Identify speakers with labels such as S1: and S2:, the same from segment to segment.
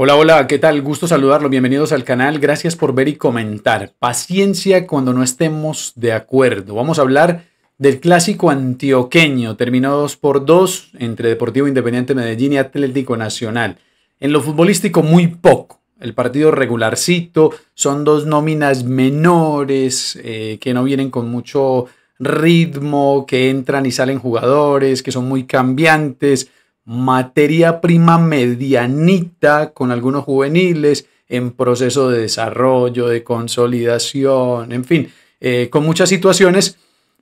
S1: Hola, hola, ¿qué tal? Gusto saludarlo. Bienvenidos al canal. Gracias por ver y comentar. Paciencia cuando no estemos de acuerdo. Vamos a hablar del clásico antioqueño. Terminó 2 por 2 entre Deportivo Independiente Medellín y Atlético Nacional. En lo futbolístico, muy poco. El partido regularcito, son dos nóminas menores eh, que no vienen con mucho ritmo, que entran y salen jugadores, que son muy cambiantes materia prima medianita con algunos juveniles en proceso de desarrollo, de consolidación, en fin, eh, con muchas situaciones,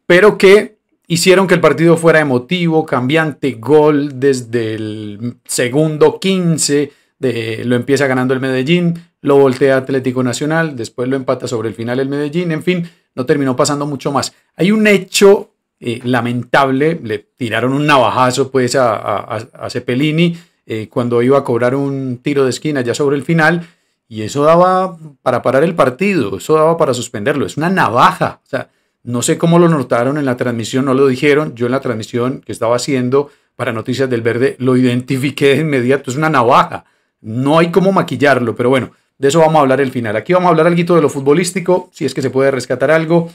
S1: pero que hicieron que el partido fuera emotivo, cambiante, gol desde el segundo 15, de, lo empieza ganando el Medellín, lo voltea Atlético Nacional, después lo empata sobre el final el Medellín, en fin, no terminó pasando mucho más. Hay un hecho eh, lamentable, le tiraron un navajazo pues a, Cepelini eh, cuando iba a cobrar un tiro de esquina ya sobre el final y eso daba para parar el partido, eso daba para suspenderlo, es una navaja, o sea, no sé cómo lo notaron en la transmisión, no lo dijeron, yo en la transmisión que estaba haciendo para Noticias del Verde lo identifiqué de inmediato, es una navaja, no hay cómo maquillarlo, pero bueno, de eso vamos a hablar el final. Aquí vamos a hablar algo de lo futbolístico, si es que se puede rescatar algo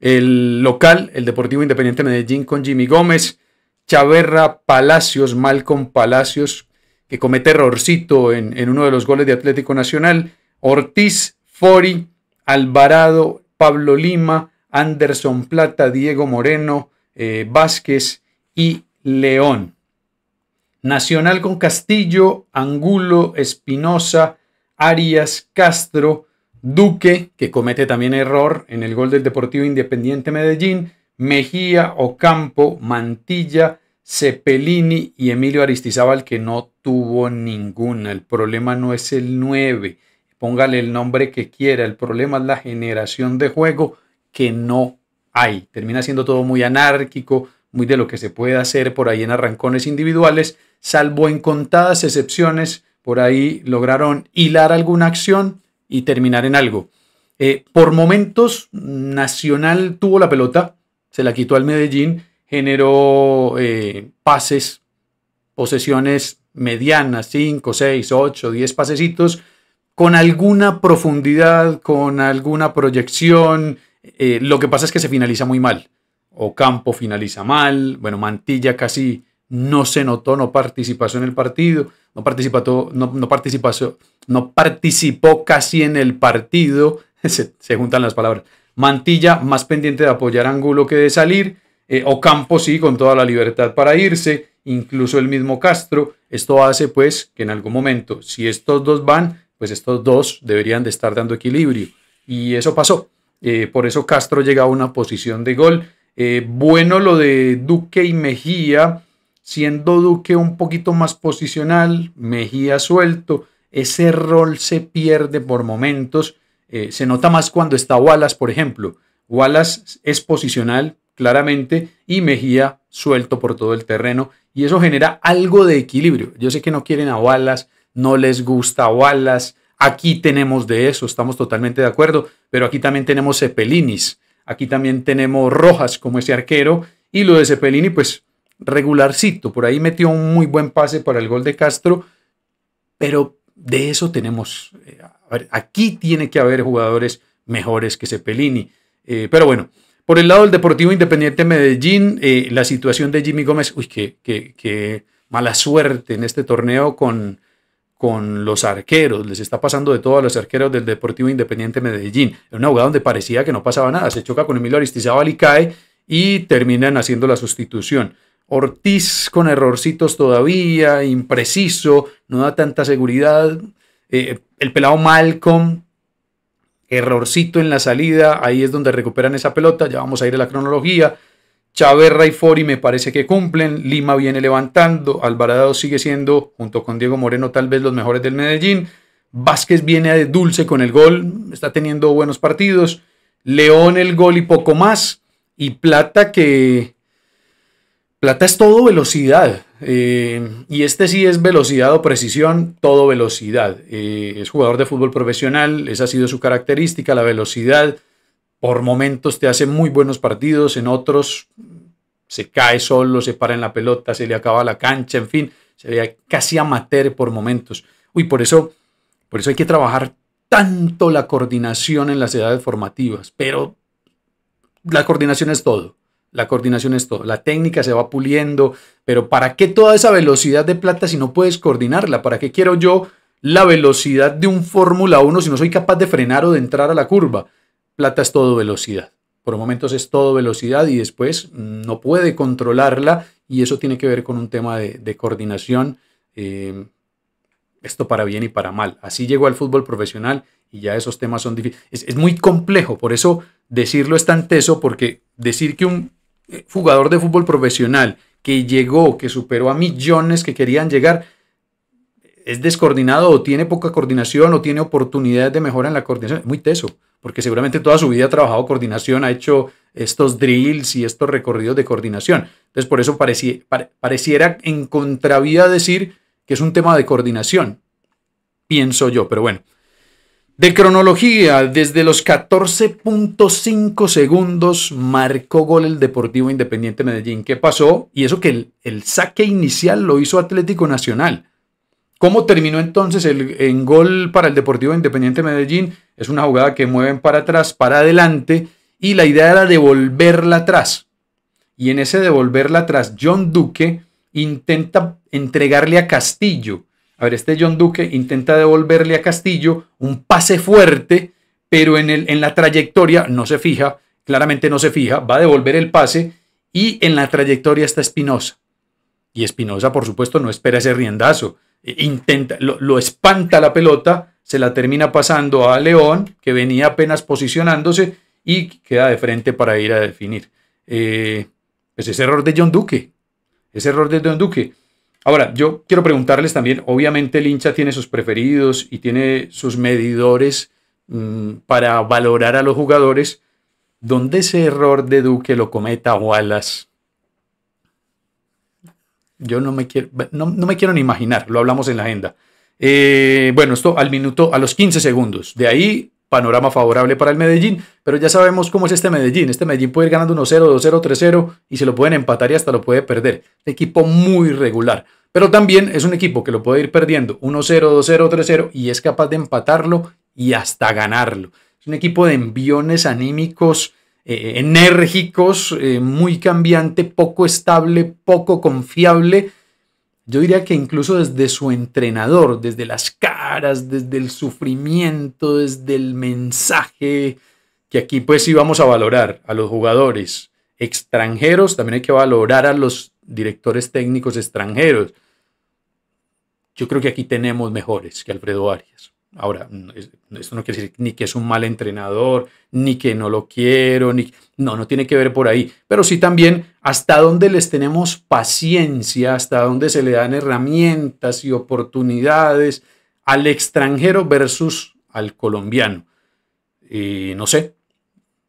S1: el local, el Deportivo Independiente Medellín con Jimmy Gómez, Chaverra Palacios, Malcolm Palacios, que comete errorcito en, uno de los goles de Atlético Nacional, Ortiz, Fori, Alvarado, Pablo Lima, Anderson Plata, Diego Moreno, eh, Vázquez y León. Nacional con Castillo, Angulo, Espinosa, Arias, Castro, Duque, que comete también error en el gol del Deportivo Independiente Medellín, Mejía, Ocampo, Mantilla, Cepelini y Emilio Aristizábal, que no tuvo ninguna. El problema no es el 9, póngale el nombre que quiera, el problema es la generación de juego que no hay. Termina siendo todo muy anárquico, muy de lo que se puede hacer por ahí en arrancones individuales, salvo en contadas excepciones, por ahí lograron hilar alguna acción y terminar en algo. Eh, por momentos, Nacional tuvo la pelota, se la quitó al Medellín, generó eh, pases, posesiones medianas, 5, 6, 8, 10 pasecitos, con alguna profundidad, con alguna proyección. Eh, lo que pasa es que se finaliza muy mal. Ocampo finaliza mal, bueno, Mantilla casi no se notó, no participó en el partido, no participó, no, no participó, no participó casi en el partido, se, juntan las palabras. Mantilla más pendiente de apoyar a Angulo que de salir, eh, Ocampo sí, con toda la libertad para irse, incluso el mismo Castro. Esto hace pues que en algún momento, si estos dos van, pues estos dos deberían de estar dando equilibrio. Y eso pasó. Eh, por eso Castro llega a una posición de gol. Eh, bueno lo de Duque y Mejía, siendo Duque un poquito más posicional, Mejía suelto, ese rol se pierde por momentos. Eh, se nota más cuando está Wallace, por ejemplo. Wallace es posicional, claramente, y Mejía suelto por todo el terreno, y eso genera algo de equilibrio. Yo sé que no quieren a Wallace, no les gusta Wallace, aquí tenemos de eso, estamos totalmente de acuerdo, pero aquí también tenemos Cepelinis, aquí también tenemos Rojas como ese arquero, y lo de Cepelini, pues regularcito. Por ahí metió un muy buen pase para el gol de Castro, pero de eso tenemos. Eh, aquí tiene que haber jugadores mejores que Cepelini. Eh, pero bueno, por el lado del Deportivo Independiente Medellín, eh, la situación de Jimmy Gómez, uy, qué, mala suerte en este torneo con, con los arqueros. Les está pasando de todo a los arqueros del Deportivo Independiente Medellín. En una jugada donde parecía que no pasaba nada. Se choca con Emilio Aristizábal y cae y terminan haciendo la sustitución. Ortiz con errorcitos todavía, impreciso, no da tanta seguridad. Eh, el pelado Malcolm, errorcito en la salida, ahí es donde recuperan esa pelota, ya vamos a ir a la cronología. Chaverra y Fori me parece que cumplen, Lima viene levantando, Alvarado sigue siendo, junto con Diego Moreno, tal vez los mejores del Medellín. Vázquez viene de dulce con el gol, está teniendo buenos partidos. León el gol y poco más. Y Plata que Plata es todo velocidad. Eh, y este sí es velocidad o precisión, todo velocidad. Eh, es jugador de fútbol profesional, esa ha sido su característica, la velocidad. Por momentos te hace muy buenos partidos, en otros se cae solo, se para en la pelota, se le acaba la cancha, en fin, se ve casi amateur por momentos. Uy, por eso Por eso hay que trabajar tanto la coordinación en las edades formativas, pero la coordinación es todo. La coordinación es todo. La técnica se va puliendo, pero ¿para qué toda esa velocidad de plata si no puedes coordinarla? ¿Para qué quiero yo la velocidad de un Fórmula 1 si no soy capaz de frenar o de entrar a la curva? Plata es todo velocidad. Por momentos es todo velocidad y después no puede controlarla y eso tiene que ver con un tema de, coordinación. Eh, esto para bien y para mal. Así llegó al fútbol profesional y ya esos temas son difíciles. Es, muy complejo, por eso decirlo es tan teso, porque decir que un jugador de fútbol profesional que llegó, que superó a millones que querían llegar, es descoordinado o tiene poca coordinación o tiene oportunidades de mejora en la coordinación, es muy teso, porque seguramente toda su vida ha trabajado coordinación, ha hecho estos drills y estos recorridos de coordinación. Entonces, por eso pareciera en contravía decir que es un tema de coordinación, pienso yo, pero bueno. De cronología, desde los 14.5 segundos marcó gol el Deportivo Independiente Medellín. ¿Qué pasó? Y eso que el, saque inicial lo hizo Atlético Nacional. ¿Cómo terminó entonces el, en gol para el Deportivo Independiente Medellín? Es una jugada que mueven para atrás, para adelante, y la idea era devolverla atrás. Y en ese devolverla atrás, John Duque intenta entregarle a Castillo. A ver, este John Duque intenta devolverle a Castillo un pase fuerte, pero en, el, en la trayectoria no se fija, claramente no se fija, va a devolver el pase y en la trayectoria está Espinosa. Y Espinosa, por supuesto, no espera ese riendazo. E intenta, lo, espanta la pelota, se la termina pasando a León, que venía apenas posicionándose y queda de frente para ir a definir. Eh, pues ese error de John Duque. Ese error de John Duque. Ahora, yo quiero preguntarles también, obviamente el hincha tiene sus preferidos y tiene sus medidores mm, para valorar a los jugadores. ¿Dónde ese error de Duque lo cometa Wallace? Yo no me quiero, no, me quiero ni imaginar, lo hablamos en la agenda. Eh, bueno, esto al minuto, a los 15 segundos. De ahí panorama favorable para el Medellín, pero ya sabemos cómo es este Medellín. Este Medellín puede ir ganando 1-0, 2-0, 3-0 y se lo pueden empatar y hasta lo puede perder. Equipo muy regular, pero también es un equipo que lo puede ir perdiendo 1-0, 2-0, 3-0 y es capaz de empatarlo y hasta ganarlo. Es un equipo de enviones anímicos eh, enérgicos, eh, muy cambiante, poco estable, poco confiable yo diría que incluso desde su entrenador, desde las caras, desde el sufrimiento, desde el mensaje, que aquí pues sí vamos a valorar a los jugadores extranjeros, también hay que valorar a los directores técnicos extranjeros. Yo creo que aquí tenemos mejores que Alfredo Arias. Ahora, esto no quiere decir ni que es un mal entrenador, ni que no lo quiero, ni no, no tiene que ver por ahí, pero sí también hasta dónde les tenemos paciencia, hasta dónde se le dan herramientas y oportunidades al extranjero versus al colombiano. Y no sé,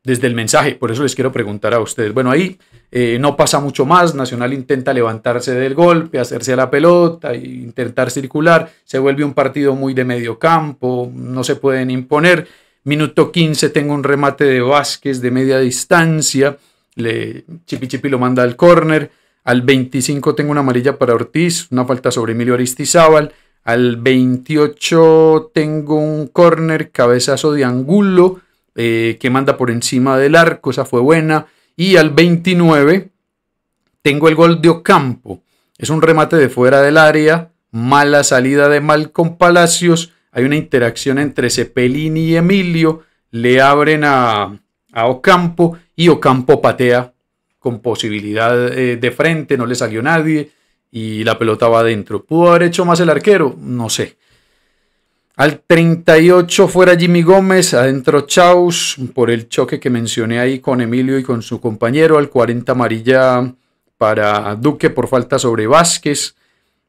S1: desde el mensaje, por eso les quiero preguntar a ustedes. Bueno, ahí eh, no pasa mucho más. Nacional intenta levantarse del golpe, hacerse a la pelota, e intentar circular. Se vuelve un partido muy de medio campo, no se pueden imponer. Minuto 15 tengo un remate de Vázquez de media distancia. Le, Chipi Chipi lo manda al córner. Al 25 tengo una amarilla para Ortiz, una falta sobre Emilio Aristizábal. Al 28 tengo un córner, cabezazo de Angulo, eh, que manda por encima del arco, esa fue buena. Y al 29 tengo el gol de Ocampo. Es un remate de fuera del área, mala salida de Malcom Palacios. Hay una interacción entre Cepelini y Emilio. Le abren a, Ocampo y Ocampo patea con posibilidad eh, de frente, no le salió nadie y la pelota va adentro. ¿Pudo haber hecho más el arquero? No sé. Al 38 fuera Jimmy Gómez, adentro Chaus por el choque que mencioné ahí con Emilio y con su compañero. Al 40 amarilla para Duque por falta sobre Vázquez.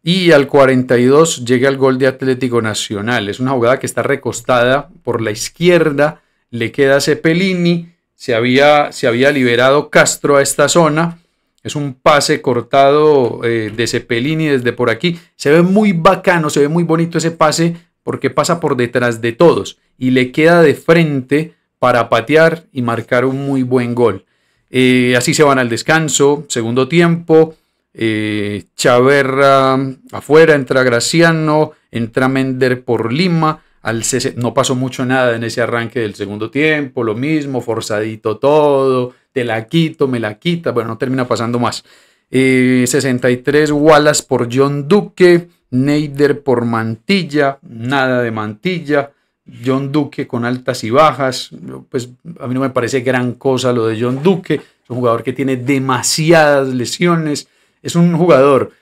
S1: Y al 42 llega el gol de Atlético Nacional. Es una jugada que está recostada por la izquierda. Le queda Cepelini. Se había, se había liberado Castro a esta zona. Es un pase cortado eh, de Cepelini desde por aquí. Se ve muy bacano, se ve muy bonito ese pase porque pasa por detrás de todos y le queda de frente para patear y marcar un muy buen gol. Eh, así se van al descanso, segundo tiempo. Eh, Chaverra afuera, entra Graciano, entra Mender por Lima. Al no pasó mucho nada en ese arranque del segundo tiempo, lo mismo, forzadito todo, te la quito, me la quita, bueno, no termina pasando más. 63 eh, Wallace por John Duque, Neider por Mantilla, nada de Mantilla. John Duque con altas y bajas, pues a mí no me parece gran cosa lo de John Duque, es un jugador que tiene demasiadas lesiones, es un jugador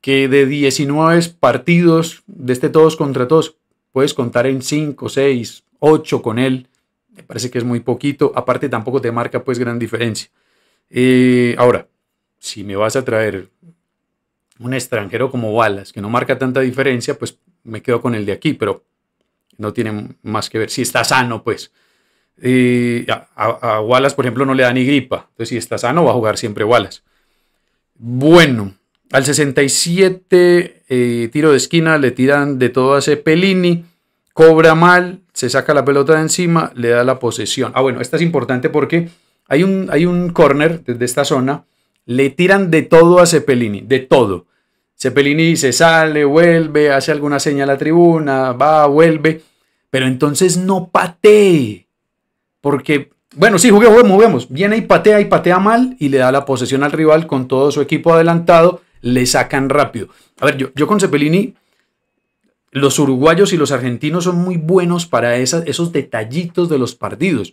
S1: que de 19 partidos, de este todos contra todos, puedes contar en 5, 6, 8 con él, me parece que es muy poquito, aparte tampoco te marca pues gran diferencia. Eh, ahora, si me vas a traer un extranjero como Wallace, que no marca tanta diferencia, pues me quedo con el de aquí, pero no tiene más que ver. Si está sano, pues. a, Wallace, por ejemplo, no le da ni gripa. Entonces, si está sano, va a jugar siempre Wallace. Bueno, al 67, eh, tiro de esquina, le tiran de todo a Cepelini, cobra mal, se saca la pelota de encima, le da la posesión. Ah, bueno, esta es importante porque hay un, hay un corner desde esta zona, le tiran de todo a Cepelini, de todo. Cepelini se sale, vuelve, hace alguna señal a la tribuna, va, vuelve pero entonces no patee. Porque, bueno, sí, juguemos, juguemos. Viene y patea y patea mal y le da la posesión al rival con todo su equipo adelantado, le sacan rápido. A ver, yo, yo con Cepelini, los uruguayos y los argentinos son muy buenos para esos detallitos de los partidos.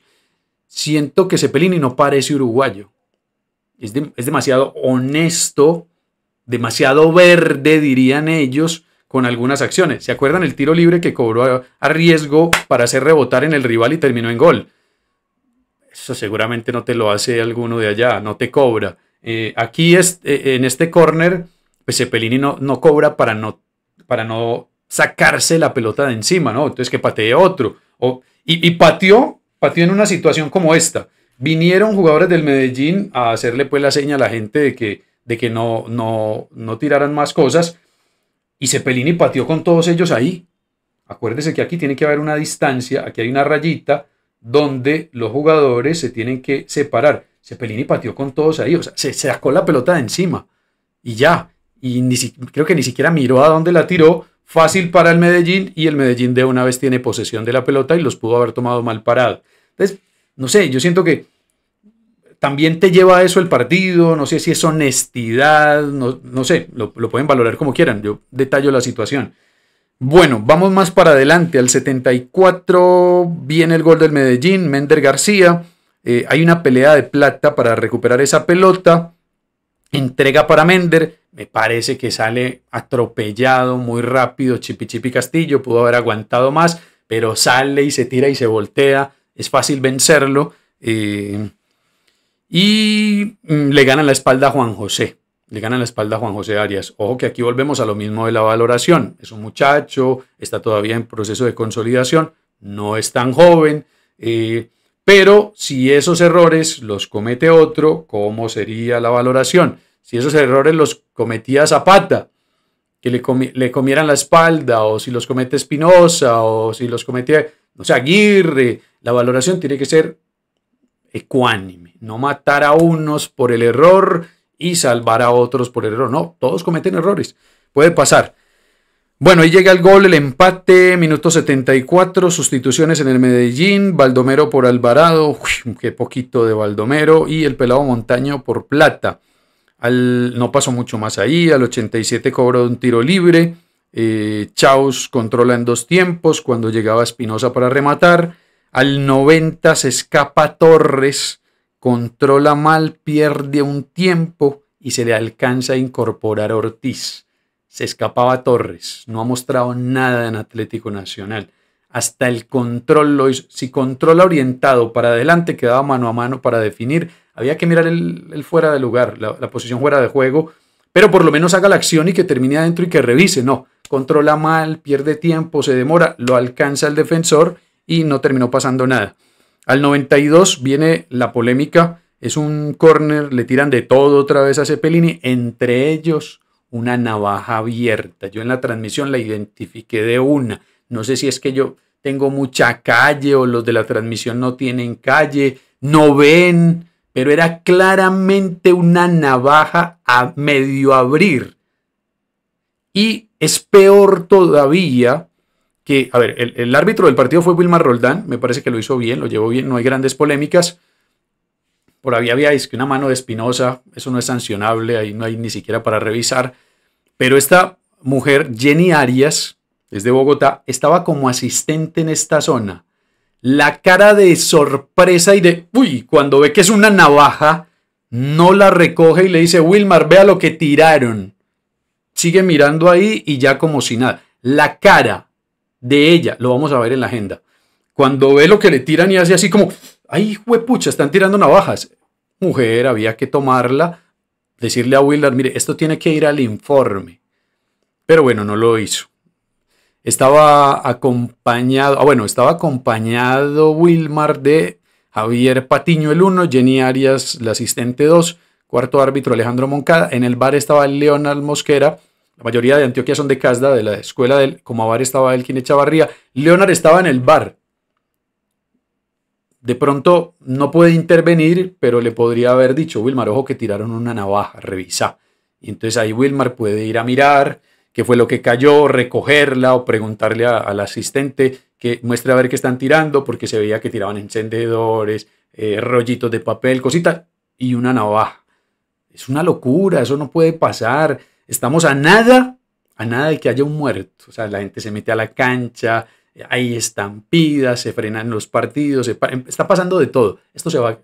S1: Siento que Cepelini no parece uruguayo. Es, es demasiado honesto, demasiado verde, dirían ellos, con algunas acciones. ¿Se acuerdan el tiro libre que cobró a, riesgo para hacer rebotar en el rival y terminó en gol? Eso seguramente no te lo hace alguno de allá, no te cobra. Eh, aquí es, eh, en este corner, pues Cepelini no, no cobra para no, para no sacarse la pelota de encima, ¿no? Entonces que patee otro. O, y, y pateó, pateó en una situación como esta. Vinieron jugadores del Medellín a hacerle pues la seña a la gente de que, de que no, no, no tiraran más cosas y Cepelini pateó con todos ellos ahí. Acuérdese que aquí tiene que haber una distancia, aquí hay una rayita donde los jugadores se tienen que separar. Cepelini pateó con todos ahí, o sea, se, sacó la pelota de encima y ya. Y ni, creo que ni siquiera miró a dónde la tiró. Fácil para el Medellín y el Medellín de una vez tiene posesión de la pelota y los pudo haber tomado mal parado. Entonces, no sé, yo siento que también te lleva a eso el partido, no sé si es honestidad, no, sé, lo, pueden valorar como quieran, yo detallo la situación. Bueno, vamos más para adelante, al 74 viene el gol del Medellín, Mender García, eh, hay una pelea de plata para recuperar esa pelota, entrega para Mender, me parece que sale atropellado muy rápido, Chipi Chipi Castillo, pudo haber aguantado más, pero sale y se tira y se voltea, es fácil vencerlo. Eh, y mm, le ganan la espalda a Juan José. Le ganan la espalda a Juan José Arias. Ojo que aquí volvemos a lo mismo de la valoración. Es un muchacho, está todavía en proceso de consolidación, no es tan joven, eh, pero si esos errores los comete otro, ¿cómo sería la valoración? Si esos errores los cometía Zapata, que le, comieran la espalda, o si los comete Espinosa, o si los comete, no Aguirre, la valoración tiene que ser ecuánime, no matar a unos por el error y salvar a otros por el error. No, todos cometen errores, puede pasar. Bueno, ahí llega el gol, el empate, minuto 74, sustituciones en el Medellín, Baldomero por Alvarado, qué poquito de Baldomero, y el pelado Montaño por Plata. Al, no pasó mucho más ahí, al 87 cobró un tiro libre, eh, Chaus controla en dos tiempos cuando llegaba Espinosa para rematar, al 90 se escapa Torres, controla mal, pierde un tiempo y se le alcanza a incorporar Ortiz. Se escapaba Torres, no ha mostrado nada en Atlético Nacional. Hasta el control lo hizo. Si controla orientado para adelante, quedaba mano a mano para definir. Había que mirar el, fuera de lugar, la, la posición fuera de juego, pero por lo menos haga la acción y que termine adentro y que revise. No, controla mal, pierde tiempo, se demora, lo alcanza el defensor y no terminó pasando nada. Al 92 viene la polémica, es un corner, le tiran de todo otra vez a Cepelini, entre ellos una navaja abierta. Yo en la transmisión la identifiqué de una. No sé si es que yo tengo mucha calle o los de la transmisión no tienen calle, no ven, pero era claramente una navaja a medio abrir. Y es peor todavía que, a ver, el, árbitro del partido fue Wilmar Roldán, me parece que lo hizo bien, lo llevó bien, no hay grandes polémicas. Por ahí había que una mano de Espinosa, eso no es sancionable, ahí no hay ni siquiera para revisar. Pero esta mujer, Jenny Arias, es de Bogotá, estaba como asistente en esta zona. La cara de sorpresa y de, uy, cuando ve que es una navaja, no la recoge y le dice, Wilmar, vea lo que tiraron. Sigue mirando ahí y ya como si nada. La cara de ella, lo vamos a ver en la agenda. Cuando ve lo que le tiran y hace así como, ay, huepucha, están tirando navajas. Mujer, había que tomarla, decirle a Wilmar, mire, esto tiene que ir al informe. Pero bueno, no lo hizo. Estaba acompañado, ah, bueno, estaba acompañado Wilmar de Javier Patiño el 1, Jenny Arias la asistente 2, cuarto árbitro Alejandro Moncada. En el bar estaba Leonard Mosquera. La mayoría de Antioquia son de Casda, de la escuela del, como bar estaba Elkin Echavarría. Leonard estaba en el bar. De pronto no puede intervenir, pero le podría haber dicho, Wilmar, ojo que tiraron una navaja, revisa. Y entonces ahí Wilmar puede ir a mirar, qué fue lo que cayó, recogerla o preguntarle al asistente que muestre a ver qué están tirando, porque se veía que tiraban encendedores, eh, rollitos de papel, cositas, y una navaja. Es una locura, eso no puede pasar. Estamos a nada, a nada de que haya un muerto. O sea, la gente se mete a la cancha, hay estampidas, se frenan los partidos, está pasando de todo. Esto se va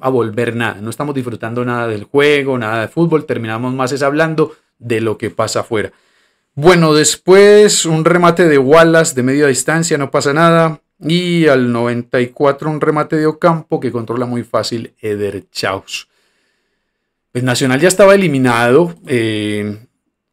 S1: a volver nada. No estamos disfrutando nada del juego, nada de fútbol, terminamos más es hablando de lo que pasa afuera. Bueno, después un remate de Wallace de media distancia, no pasa nada. Y al 94 un remate de Ocampo que controla muy fácil Eder Chaus. Pues Nacional ya estaba eliminado. Eh,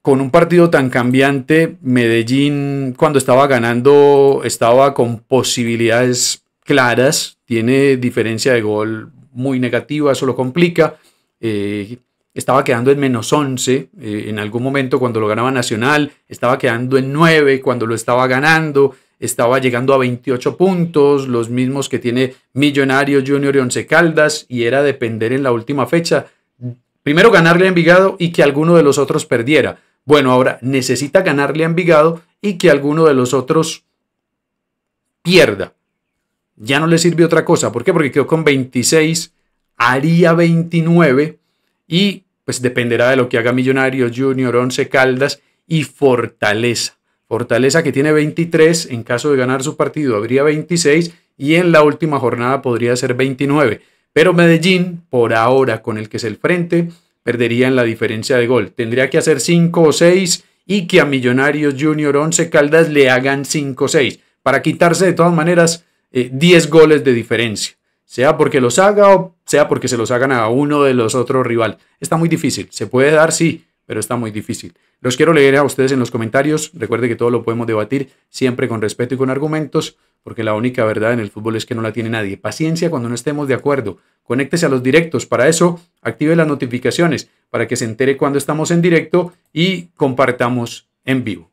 S1: con un partido tan cambiante, Medellín cuando estaba ganando estaba con posibilidades claras. Tiene diferencia de gol muy negativa, eso lo complica. Eh, estaba quedando en menos 11 eh, en algún momento cuando lo ganaba Nacional, estaba quedando en 9 cuando lo estaba ganando, estaba llegando a 28 puntos, los mismos que tiene Millonario Junior y Once Caldas, y era depender en la última fecha. Primero ganarle a Envigado y que alguno de los otros perdiera. Bueno, ahora necesita ganarle a Envigado y que alguno de los otros pierda. Ya no le sirve otra cosa. ¿Por qué? Porque quedó con 26, haría 29 y pues dependerá de lo que haga Millonarios, Junior, Once Caldas y Fortaleza. Fortaleza que tiene 23, en caso de ganar su partido habría 26 y en la última jornada podría ser 29. Pero Medellín, por ahora con el que es el frente, perdería en la diferencia de gol. Tendría que hacer 5 o 6 y que a Millonarios Junior 11 Caldas le hagan 5 o 6 para quitarse de todas maneras 10 eh, goles de diferencia sea porque los haga o sea porque se los hagan a uno de los otros rival. Está muy difícil. Se puede dar, sí, pero está muy difícil. Los quiero leer a ustedes en los comentarios. Recuerde que todo lo podemos debatir siempre con respeto y con argumentos, porque la única verdad en el fútbol es que no la tiene nadie. Paciencia cuando no estemos de acuerdo. Conéctese a los directos. Para eso, active las notificaciones para que se entere cuando estamos en directo y compartamos en vivo.